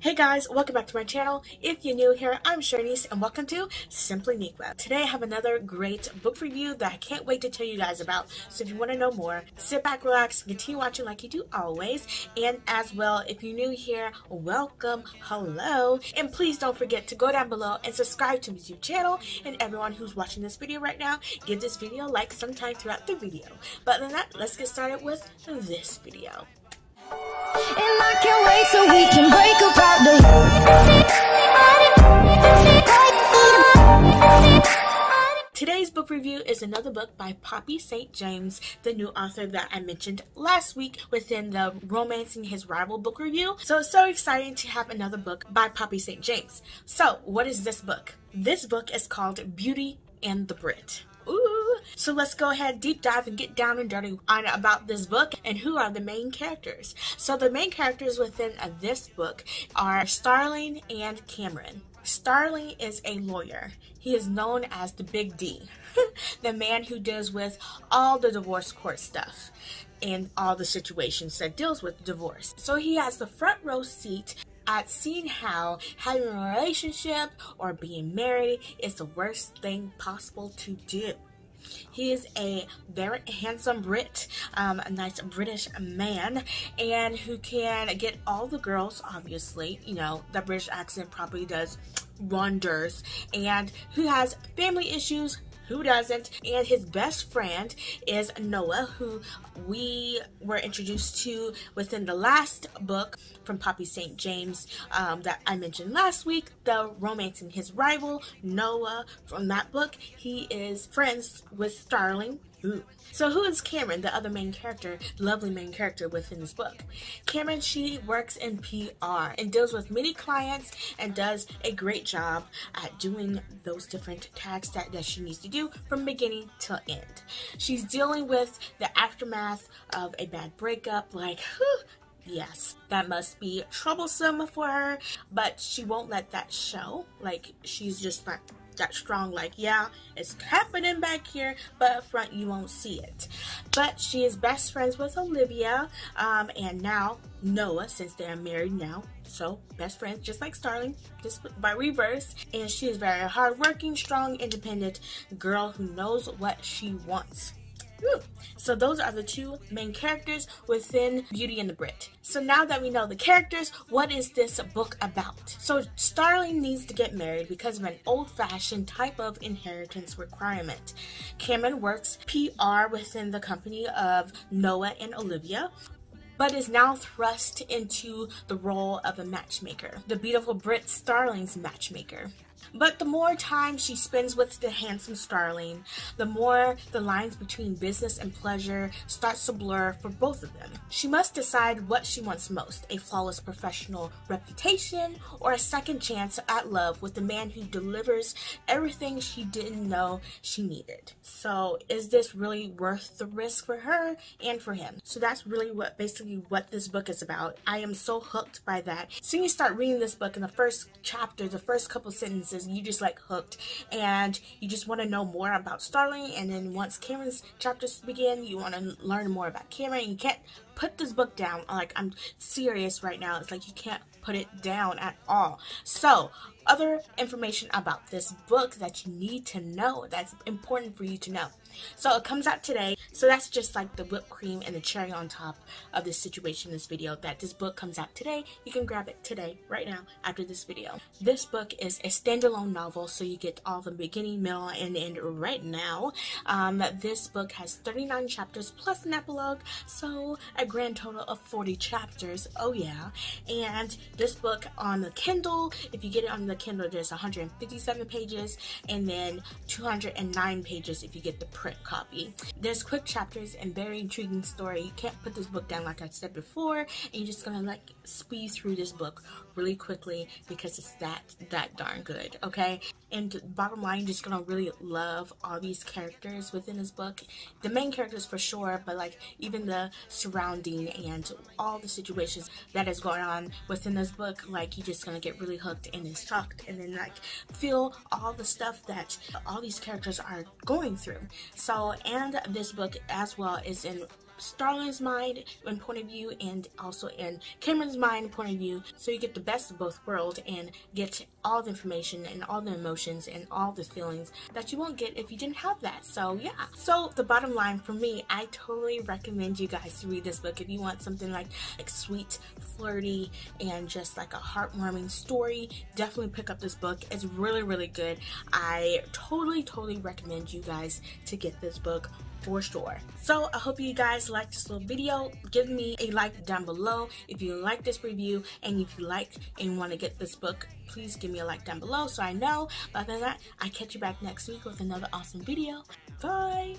Hey guys, welcome back to my channel. If you're new here, I'm Charniece and welcome to Simply Ne'qua. Today I have another great book review that I can't wait to tell you guys about. So if you want to know more, sit back, relax, continue watching like you do always. And as well, if you're new here, welcome, hello. And please don't forget to go down below and subscribe to my YouTube channel. And everyone who's watching this video right now, give this video a like sometime throughout the video. But other than that, let's get started with this video. And I can't wait so we can break apart Today's book review is another book by Poppy St. James, the new author that I mentioned last week within the Romancing His Rival book review. So it's so exciting to have another book by Poppy St. James. So, what is this book? This book is called Beauty and the Brit. Ooh. So let's go ahead, deep dive, and get down and dirty on about this book and who are the main characters. So the main characters within uh, this book are Starling and Cameron. Starling is a lawyer. He is known as the Big D, the man who deals with all the divorce court stuff and all the situations that deals with divorce. So he has the front row seat at seeing how having a relationship or being married is the worst thing possible to do. He is a very handsome Brit, um, a nice British man, and who can get all the girls, obviously, you know, the British accent probably does wonders, and who has family issues, who doesn't? And his best friend is Noah, who we were introduced to within the last book from Poppy St. James um, that I mentioned last week, The Romancing His Rival, Noah. From that book, he is friends with Starling, So who is Cameron, the other main character, lovely main character within this book? Cameron, she works in PR and deals with many clients and does a great job at doing those different tasks that, that she needs to do from beginning to end. She's dealing with the aftermath of a bad breakup, like, whew, Yes, that must be troublesome for her, but she won't let that show. Like, she's just not that strong like yeah it's happening back here but up front you won't see it. But she is best friends with olivia um, and now noah since they're married now so best friends just like starling just by reverse. And she is very hardworking strong independent girl who knows what she wants so those are the two main characters within Beauty and the Brit. So now that we know the characters, what is this book about? So Starling needs to get married because of an old-fashioned type of inheritance requirement. Cameron works PR within the company of Noah and Olivia, but is now thrust into the role of a matchmaker, the beautiful Brit Starling's matchmaker. But the more time she spends with the handsome Starling, the more the lines between business and pleasure starts to blur for both of them. She must decide what she wants most, a flawless professional reputation or a second chance at love with the man who delivers everything she didn't know she needed. So is this really worth the risk for her and for him? So that's really what basically what this book is about. I am so hooked by that. So you start reading this book in the first chapter, the first couple sentences you just like hooked. And you just want to know more about Starling and then once Cameron's chapters begin you want to learn more about Cameron. You can't put this book down like I'm serious right now. It's like you can't put it down at all. So other information about this book that you need to know that's important for you to know. So it comes out today. So that's just like the whipped cream and the cherry on top of this situation, this video, that this book comes out today. You can grab it today, right now, after this video. This book is a standalone novel, so you get all the beginning, middle, and end right now. Um, this book has 39 chapters plus an epilogue, so a grand total of 40 chapters. Oh yeah. And this book on the Kindle, if you get it on the the Kindle, there's 157 pages and then 209 pages if you get the print copy. There's quick chapters and very intriguing story. You can't put this book down like I said before, and you're just gonna like speed through this book really quickly because it's that that darn good. Okay, and bottom line, just gonna really love all these characters within this book. The main characters for sure, but like even the surrounding and all the situations that is going on within this book, like you're just gonna get really hooked and it's shocked and then like feel all the stuff that all these characters are going through. So, and this book as well is in Starling's mind and point of view and also in Cameron's mind point of view so you get the best of both worlds and get all the information and all the emotions and all the feelings that you won't get if you didn't have that. So yeah. So the bottom line for me, I totally recommend you guys to read this book if you want something like like sweet, flirty, and just like a heartwarming story. Definitely pick up this book. It's really really good. I totally totally recommend you guys to get this book for sure. So I hope you guys liked this little video. Give me a like down below if you like this review and if you like and want to get this book please give me a like down below so I know. But other than that, I catch you back next week with another awesome video. Bye!